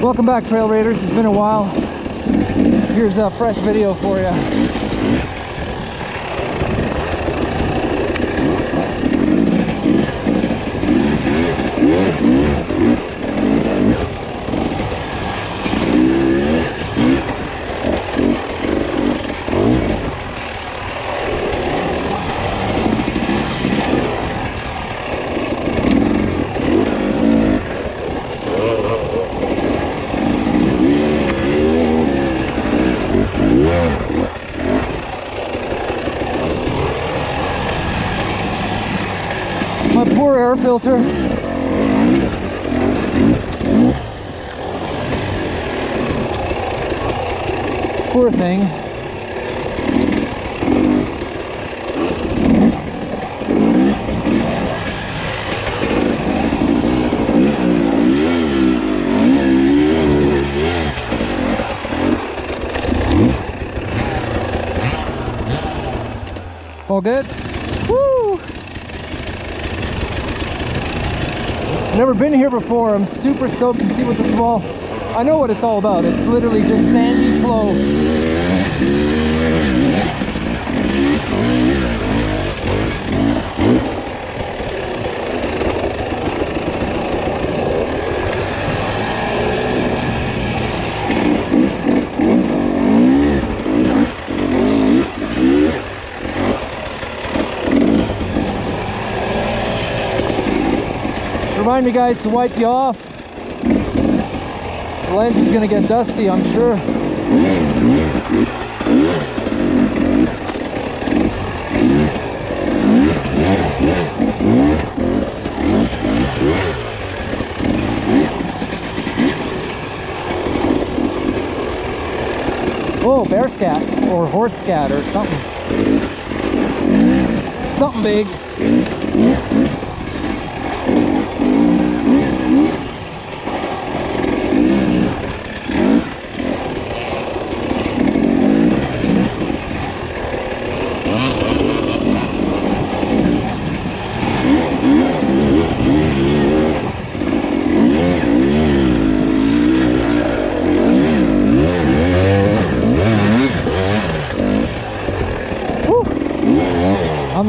Welcome back, Trail Raiders. It's been a while. Here's a fresh video for you. My poor air filter. Poor thing. All good? Never been here before. I'm super stoked to see what this small. I know what it's all about. It's literally just sandy flow. Remind me guys to wipe you off. The lens is gonna get dusty, I'm sure. Oh, bear scat or horse scat or something. Something big.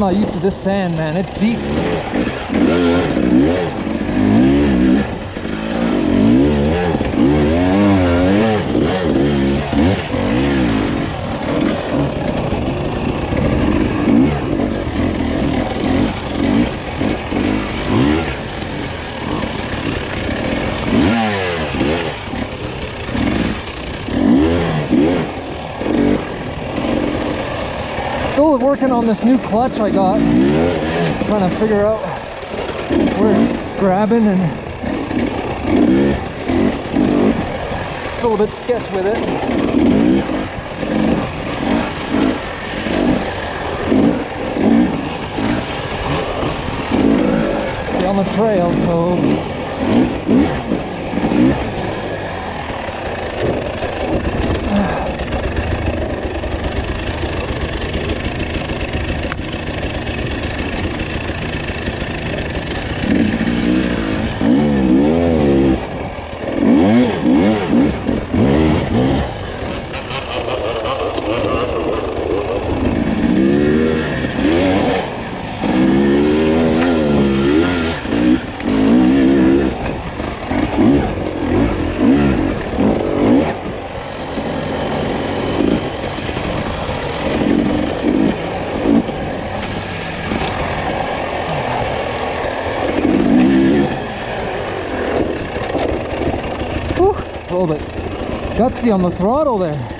Not used to this sand, man. It's deep. Still working on this new clutch I got. Trying to figure out where it's grabbing and still a bit sketch with it. On the trail, Toad. Little bit gutsy on the throttle there.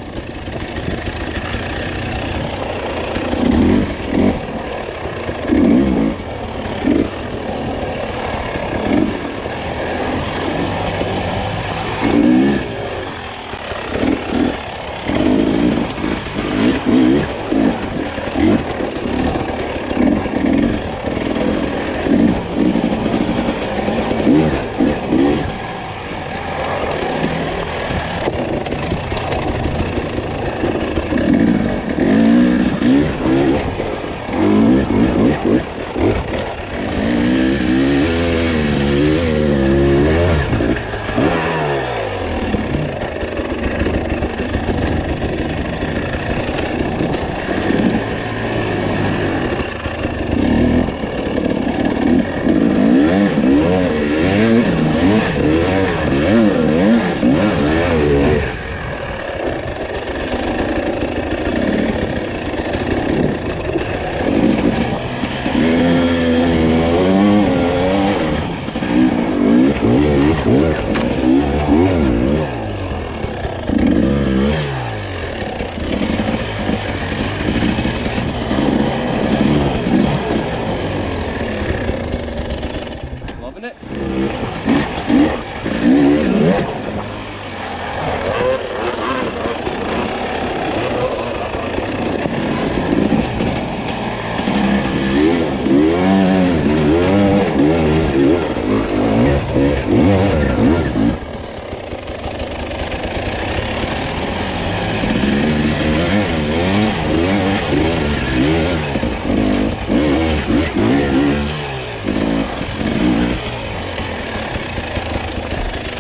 having it.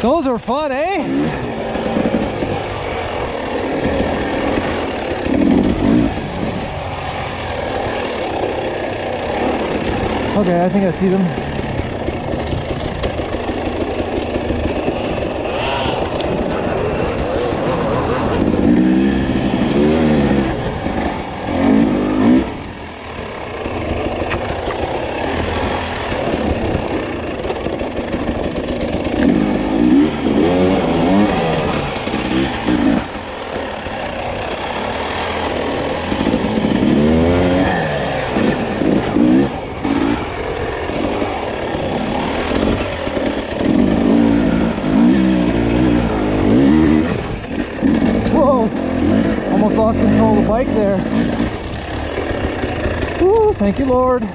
Those are fun, eh? Okay, I think I see them. Lost control of the bike there. Woo, thank you, Lord.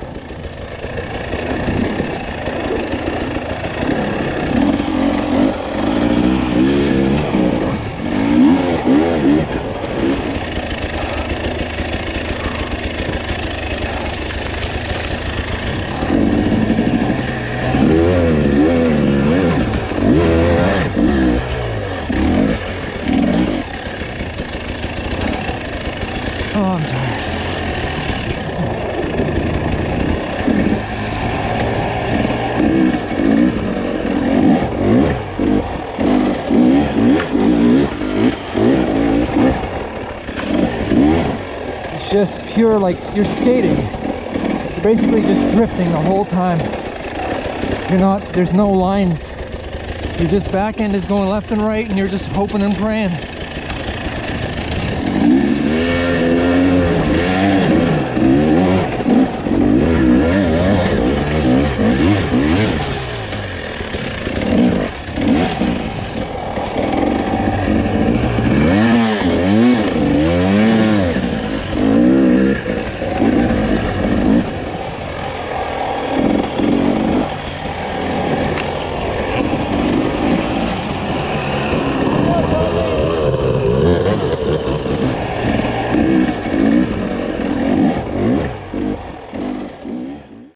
Oh, I'm tired. It's just pure, like you're skating. You're basically just drifting the whole time. You're not, there's no lines. Your just back end is going left and right, and you're just hoping and praying.